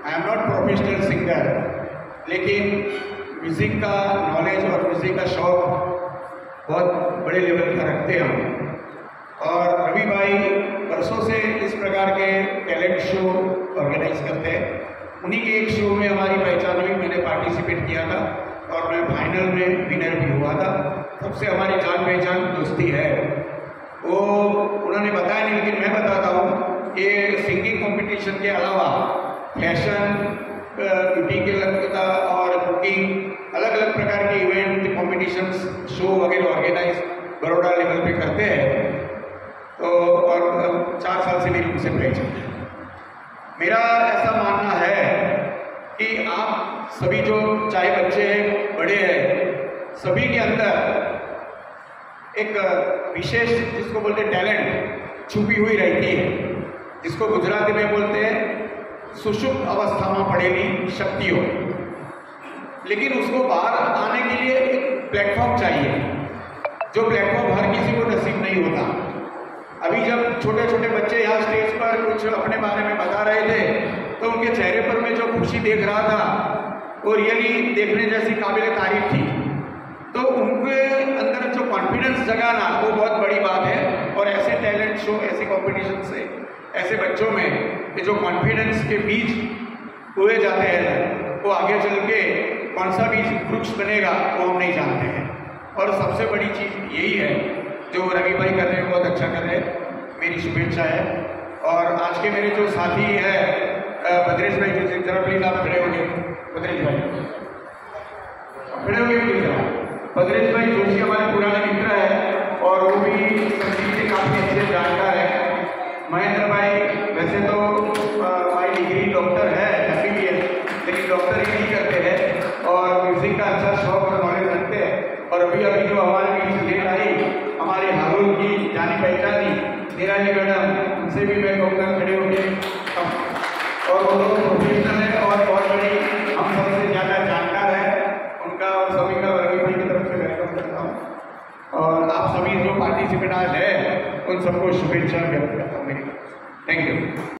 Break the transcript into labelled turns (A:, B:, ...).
A: I am not professional singer लेकिन music का knowledge और म्यूज़िक का शौक बहुत बड़े लेवल का रखते हैं हम। और रवि भाई बरसों से इस प्रकार के टैलेंट शो ऑर्गेनाइज करते हैं। उन्हीं के एक शो में हमारी पहचान हुई, मैंने पार्टिसिपेट किया था और मैं फाइनल में विनर भी हुआ था। तब से हमारी जान पहचान दोस्ती है। वो उन्होंने बताया नहीं, लेकिन मैं बताता हूँ कि सिंगिंग कंपटीशन के अलावा फ़ैशन ब्यूटी के लगता और कुकिंग अलग अलग प्रकार के इवेंट कॉम्पिटिशन शो वगैरह ऑर्गेनाइज बड़ोड़ा लेवल पे करते हैं। तो और चार साल से मेरी उनसे पहचान है। मेरा ऐसा मानना है कि आप सभी जो चाहे बच्चे हैं, बड़े हैं, सभी के अंदर एक विशेष जिसको बोलते हैं टैलेंट छुपी हुई रहती है। जिसको गुजराती में बोलते हैं सुषुप्त अवस्था में पड़ेगी शक्ति हो। लेकिन उसको बाहर आने के लिए एक प्लेटफॉर्म चाहिए, जो प्लेटफॉर्म हर किसी को नसीब नहीं होता। अभी जब छोटे छोटे बच्चे यहाँ स्टेज पर कुछ अपने बारे में बता रहे थे तो उनके चेहरे पर मैं जो खुशी देख रहा था, वो रियली देखने जैसी काबिल तारीफ़ थी। तो उनके अंदर जो कॉन्फिडेंस जगाना वो बहुत बड़ी बात है, और ऐसे टैलेंट शो ऐसे कॉम्पिटिशन से ऐसे बच्चों में ये जो कॉन्फिडेंस के बीज हुए जाते हैं, वो आगे चल के कौन सा बीज वृक्ष बनेगा, वो हम नहीं जानते हैं। और सबसे बड़ी चीज़ यही है, जो रवि भाई कर रहे हैं, बहुत अच्छा कर रहे हैं, मेरी शुभेच्छा है। और आज के मेरे जो साथी है भद्रेश भाई, जो जरा प्लीज़ आप खड़े होंगे भद्रेश भाई। खड़े होंगे प्लीज़ भद्रेश भाई जोशी हमारे पुराने मित्र है और वो भी संगीत के काफ़ी अच्छे जानकार है महेंद्र भाई वैसे तो भाई डिग्री डॉक्टर है अभी भी है लेकिन डॉक्टर ही नहीं करते हैं और म्यूज़िक का अच्छा शौक और नॉलेज रखते हैं और अभी अभी जो हमारे बीच लेट आई हमारे हारून की जानी पहचानी निराली मैडम उनसे भी मैं कहूँगा, खड़े होंगे और वो लोग प्रोफेशनल है और बहुत बड़ी हम सबसे ज़्यादा जानकार है। उनका और सभी का भाई की तरफ़ से वेलकम करता हूँ। और आप सभी जो पार्टिसिपेट आज है, उन सबको शुभेच्छा व्यक्त करता हूँ मेरी थैंक यू